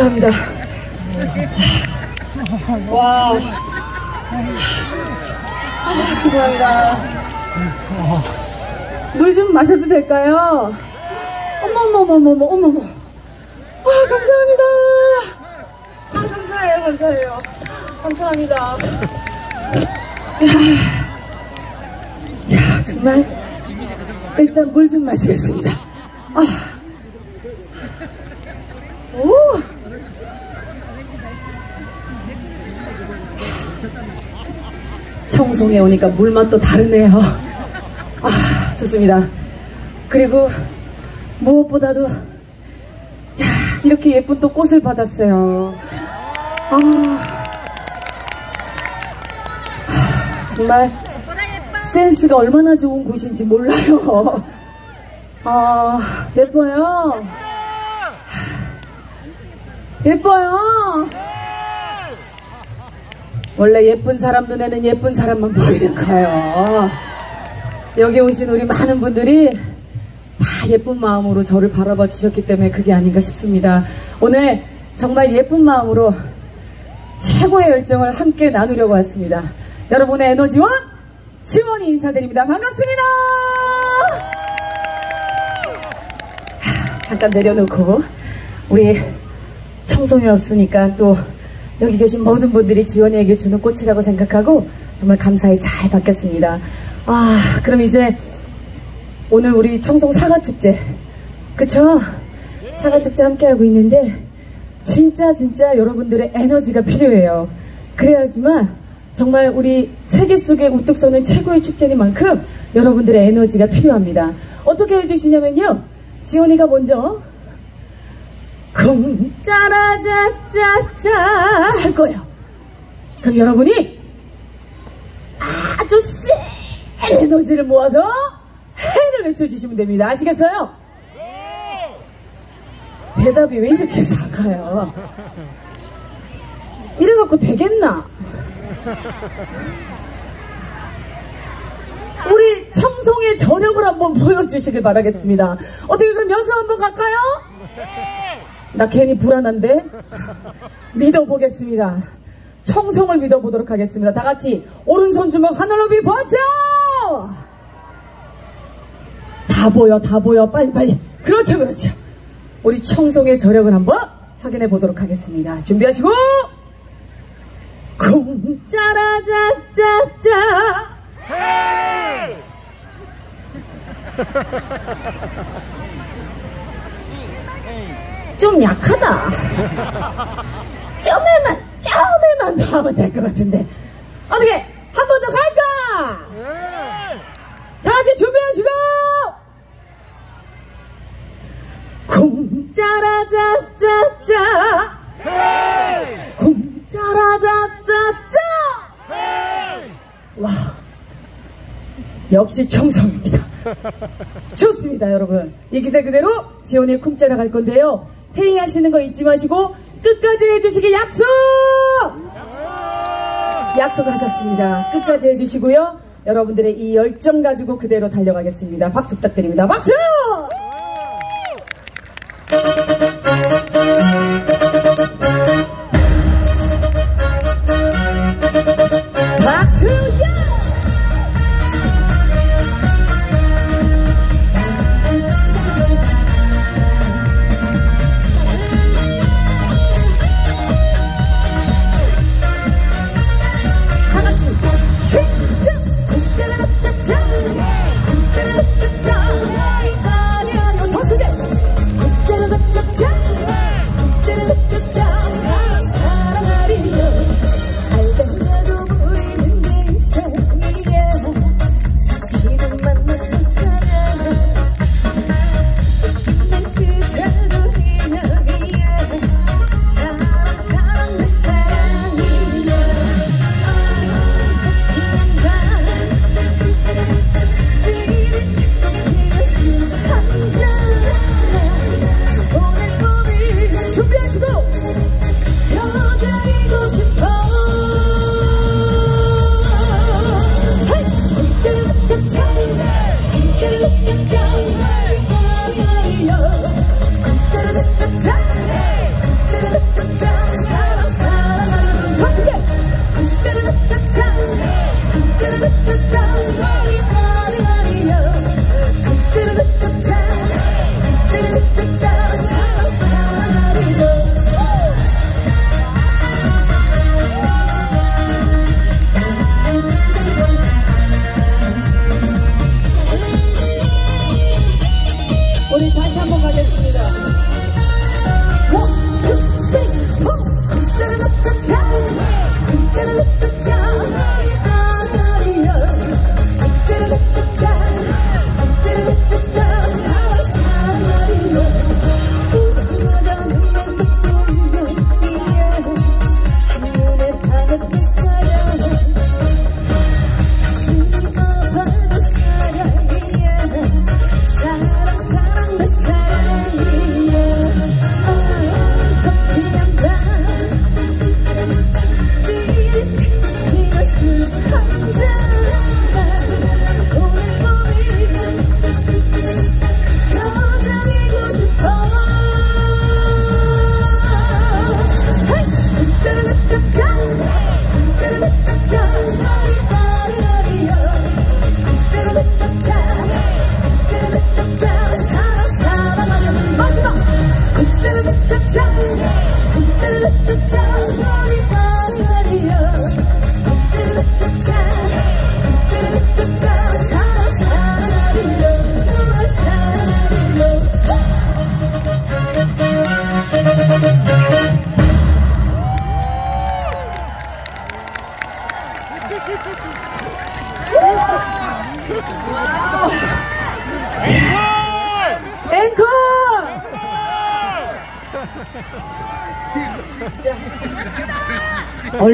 감사합니다. 와. 아, 감사합니다. 물 좀 마셔도 될까요? 어머머머머머, 어머머. 와, 감사합니다. 아, 감사해요, 감사해요. 감사합니다. 야, 야 정말. 일단 물 좀 마시겠습니다. 아. 오! 청송에 오니까 물맛도 다르네요. 아, 좋습니다. 그리고 무엇보다도 야, 이렇게 예쁜 또 꽃을 받았어요. 아, 아, 정말 센스가 얼마나 좋은 곳인지 몰라요. 아, 예뻐요. 예뻐요. 원래 예쁜 사람 눈에는 예쁜 사람만 보이는 거예요. 여기 오신 우리 많은 분들이 다 예쁜 마음으로 저를 바라봐 주셨기 때문에 그게 아닌가 싶습니다. 오늘 정말 예쁜 마음으로 최고의 열정을 함께 나누려고 왔습니다. 여러분의 에너지와 지원이 인사드립니다. 반갑습니다. 잠깐 내려놓고 우리 청송이 없으니까 또 여기 계신 모든 분들이 지원이에게 주는 꽃이라고 생각하고 정말 감사히 잘 받겠습니다. 아 그럼 이제 오늘 우리 청송 사과축제 그쵸? 사과축제 함께하고 있는데 진짜 진짜 여러분들의 에너지가 필요해요. 그래야지만 정말 우리 세계 속에 우뚝 서는 최고의 축제니만큼 여러분들의 에너지가 필요합니다. 어떻게 해주시냐면요. 지원이가 먼저 쿵짜라짜짜짜 할 거예요. 그럼 여러분이 아주 센 에너지를 모아서 해를 외쳐주시면 됩니다. 아시겠어요? 대답이 왜 이렇게 작아요? 이래갖고 되겠나? 우리 청송의 저력을 한번 보여주시길 바라겠습니다. 어떻게 그럼 연습 한번 갈까요? 나 괜히 불안한데 믿어보겠습니다. 청송을 믿어보도록 하겠습니다. 다 같이 오른손 주먹 하늘 높이 버텨! 다 보여 다 보여 빨리 빨리 그렇죠 그렇죠 우리 청송의 저력을 한번 확인해 보도록 하겠습니다. 준비하시고 쿵짜라짜짜짜 좀 약하다. 점에만, 점에만 더 하면 될 것 같은데. 어떻게, 한 번 더 갈까? 다 같이 준비하시고! 쿵짜라짜짜짜! 쿵짜라짜짜짜! 와, 역시 청성입니다. 좋습니다, 여러분. 이 기세 그대로 지원이 쿵짜라 갈 건데요. 회의하시는 거 잊지 마시고 끝까지 해주시기 약속! 약속하셨습니다. 끝까지 해주시고요. 여러분들의 이 열정 가지고 그대로 달려가겠습니다. 박수 부탁드립니다. 박수! to da da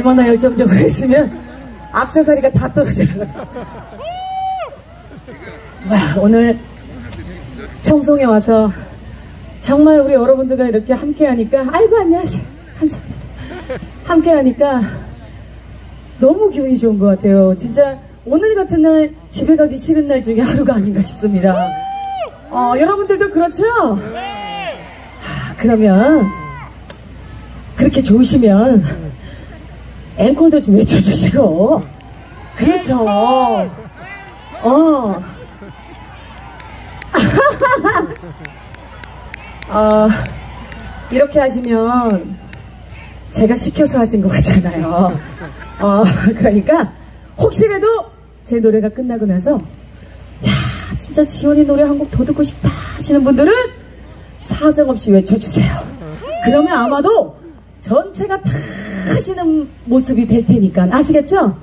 얼마나 열정적으로 했으면 악세사리가 다 떨어져요. 와, 오늘 청송에 와서 정말 우리 여러분들과 이렇게 함께 하니까, 아이고, 안녕하세요. 감사합니다. 함께 하니까 너무 기분이 좋은 것 같아요. 진짜 오늘 같은 날 집에 가기 싫은 날 중에 하루가 아닌가 싶습니다. 어, 여러분들도 그렇죠? 하, 그러면 그렇게 좋으시면 앵콜도 좀 외쳐주시고 그렇죠. 어. 어, 이렇게 하시면 제가 시켜서 하신 것 같잖아요. 어, 그러니까 혹시라도 제 노래가 끝나고 나서 야 진짜 지원이 노래 한 곡 더 듣고 싶다 하시는 분들은 사정없이 외쳐주세요. 그러면 아마도 전체가 다 하시는 모습이 될 테니까 아시겠죠?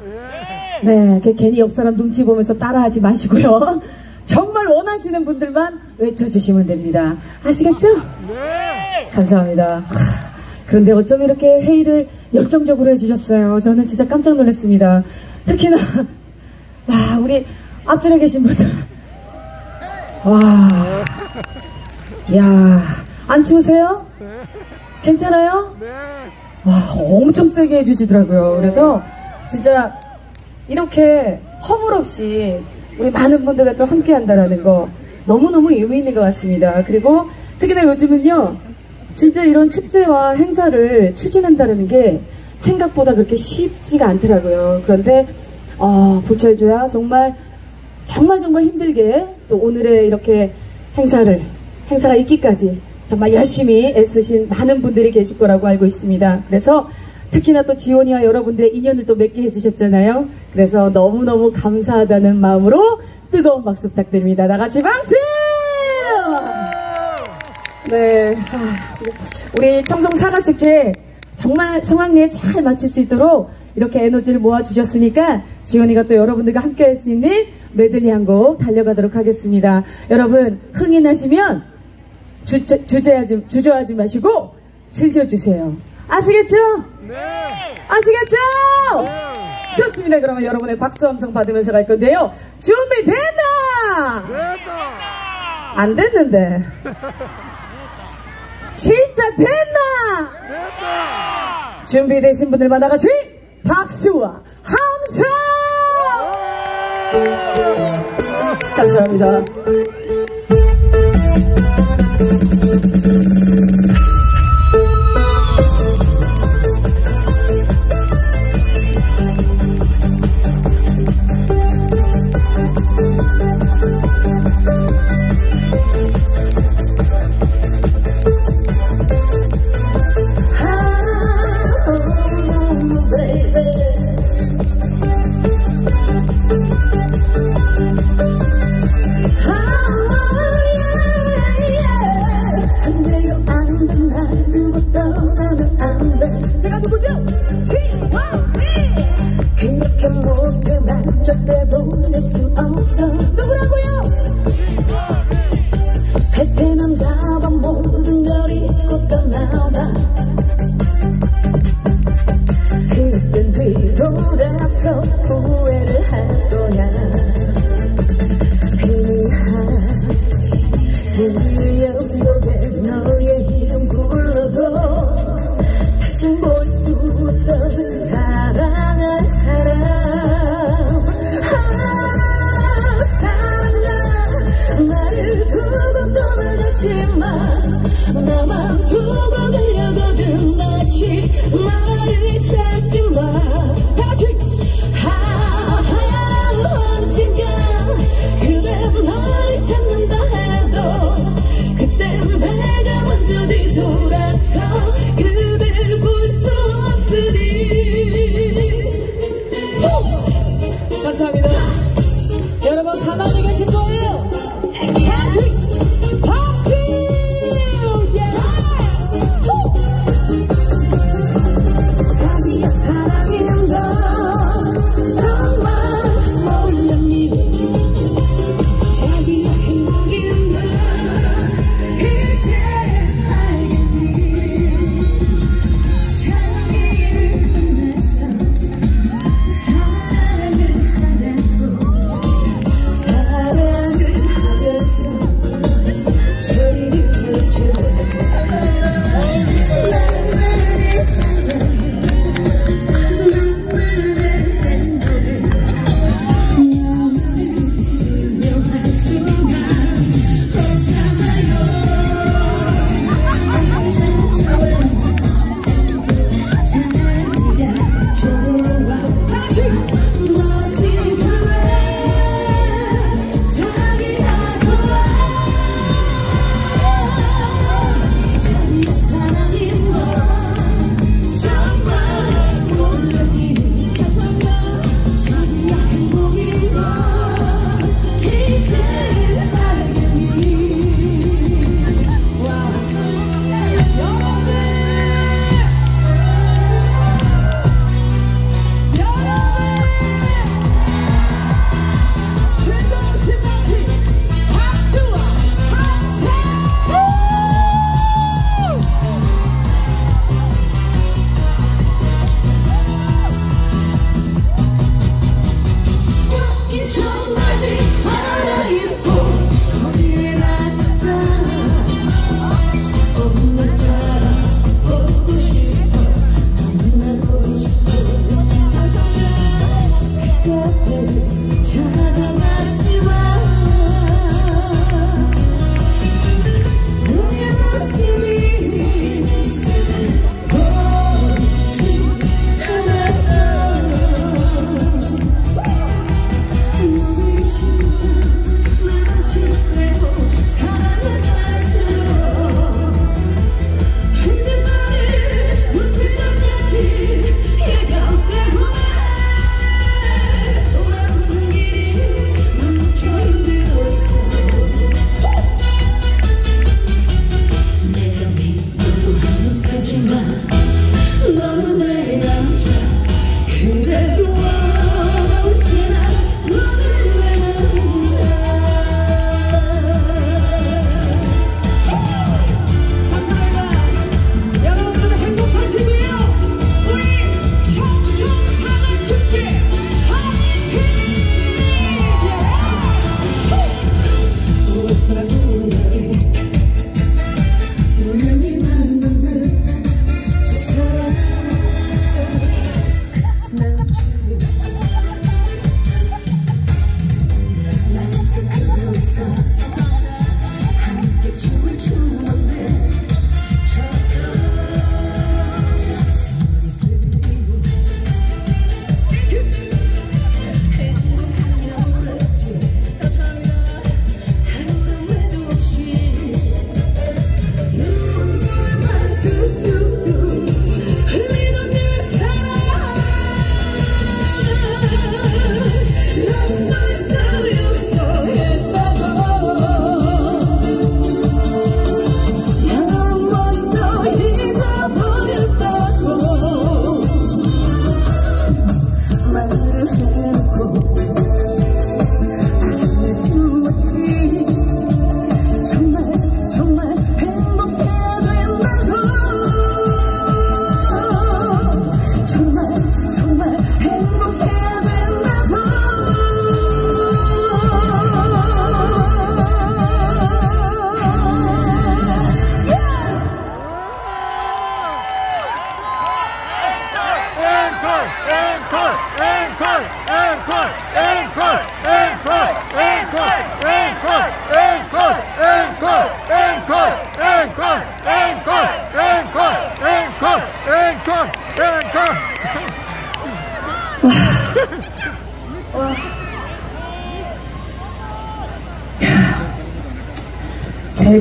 네, 그 괜히 옆 사람 눈치 보면서 따라하지 마시고요. 정말 원하시는 분들만 외쳐주시면 됩니다. 아시겠죠? 네. 감사합니다. 하, 그런데 어쩜 이렇게 회의를 열정적으로 해주셨어요. 저는 진짜 깜짝 놀랐습니다. 특히나, 와, 우리 앞줄에 계신 분들. 와, 야, 안 추우세요? 괜찮아요? 네. 와, 엄청 세게 해주시더라고요. 그래서 진짜 이렇게 허물없이 우리 많은 분들과 또 함께 한다라는 거 너무너무 의미 있는 것 같습니다. 그리고 특히나 요즘은요, 진짜 이런 축제와 행사를 추진한다는 게 생각보다 그렇게 쉽지가 않더라고요. 그런데, 어, 부철주야 정말, 정말 정말 힘들게 또 오늘의 이렇게 행사를, 행사가 있기까지 정말 열심히 애쓰신 많은 분들이 계실 거라고 알고 있습니다. 그래서 특히나 또 지원이와 여러분들의 인연을 또 맺게 해주셨잖아요. 그래서 너무너무 감사하다는 마음으로 뜨거운 박수 부탁드립니다. 나같이 박수! 네. 우리 청송 사과축제 정말 성황리에 잘 마칠 수 있도록 이렇게 에너지를 모아주셨으니까 지원이가 또 여러분들과 함께 할 수 있는 메들리 한 곡 달려가도록 하겠습니다. 여러분, 흥이 나시면 주, 주저하지, 주저하지 마시고 즐겨주세요. 아시겠죠? 네. 아시겠죠? 좋습니다. 그러면 여러분의 박수 함성 받으면서 갈 건데요. 준비됐나? 됐다. 안 됐는데. 진짜 됐나? 됐다. 준비되신 분들만 다 같이 박수와 함성! 감사합니다.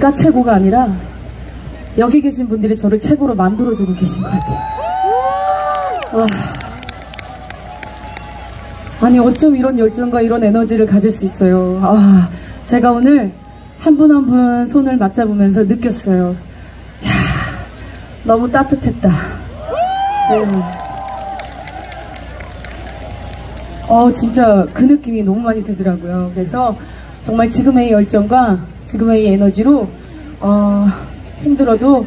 제가 최고가 아니라 여기 계신 분들이 저를 최고로 만들어주고 계신 것 같아요. 와. 아니 어쩜 이런 열정과 이런 에너지를 가질 수 있어요. 아, 제가 오늘 한 분 한분 손을 맞잡으면서 느꼈어요. 야, 너무 따뜻했다. 네. 어, 진짜 그 느낌이 너무 많이 들더라고요. 그래서 정말 지금의 열정과 지금의 에너지로 어, 힘들어도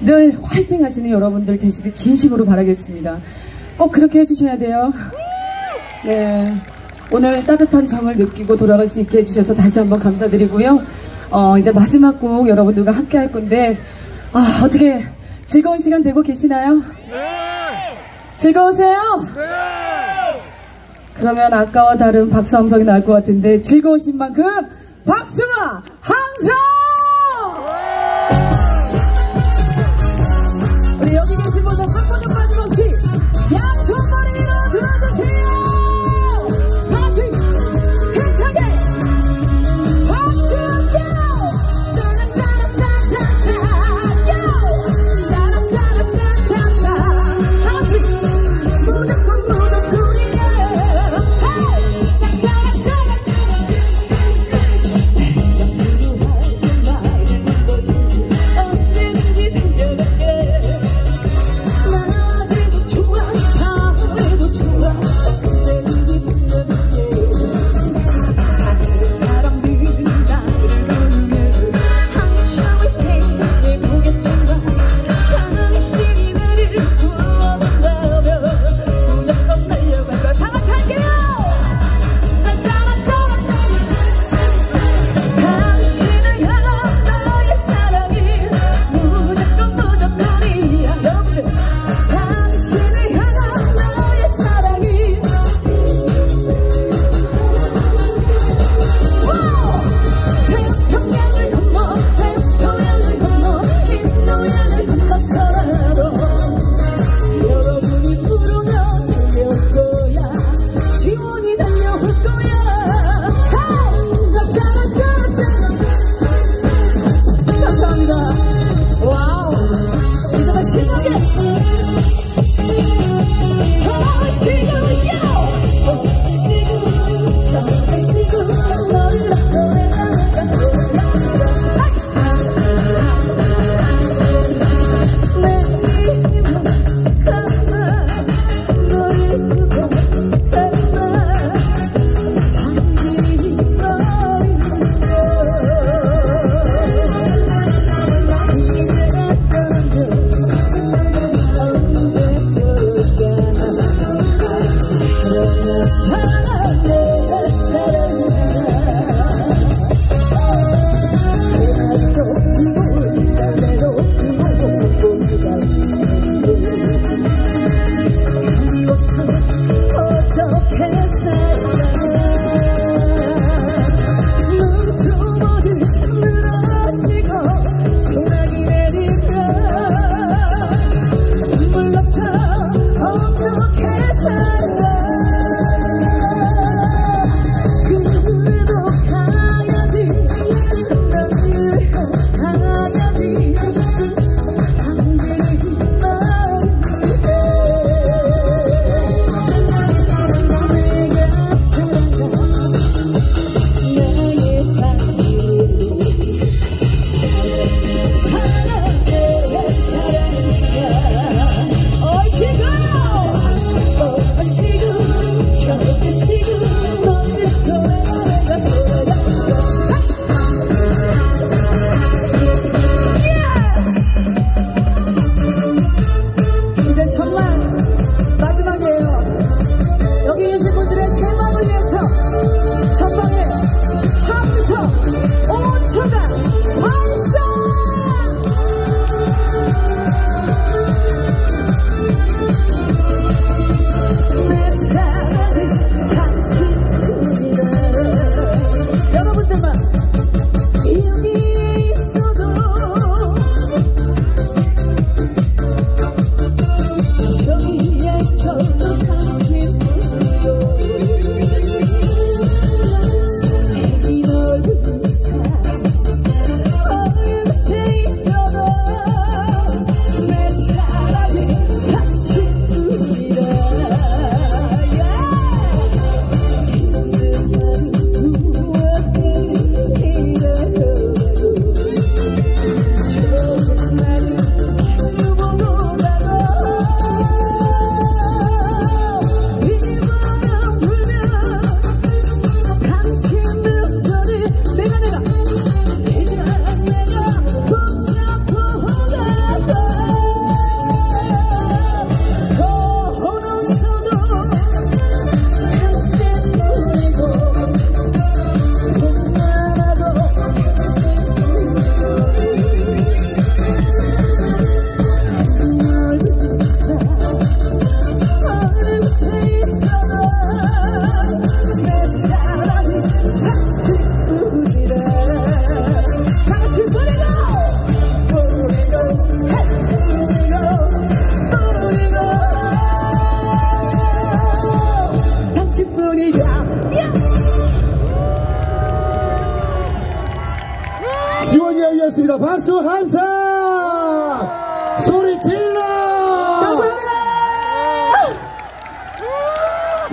늘 화이팅 하시는 여러분들 되시길 진심으로 바라겠습니다. 꼭 그렇게 해주셔야 돼요. 네. 오늘 따뜻한 정을 느끼고 돌아갈 수 있게 해주셔서 다시 한번 감사드리고요. 어, 이제 마지막 곡 여러분들과 함께 할 건데, 아, 어떻게 즐거운 시간 되고 계시나요? 네! 즐거우세요? 네! 그러면 아까와 다른 박수 함성이 나올 것 같은데, 즐거우신 만큼 박수와 함성! 우리 여기 계신 분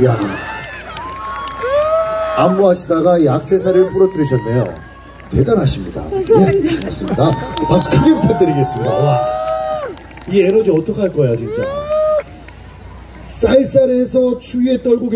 야 안무하시다가 약세사를 부러뜨리셨네요. 대단하십니다. 감사합니다. 예, 고맙습니다. 박수 크게 부탁드리겠습니다. 와, 이 에너지 어떡할 거야 진짜. 쌀쌀해서 추위에 떨고 계신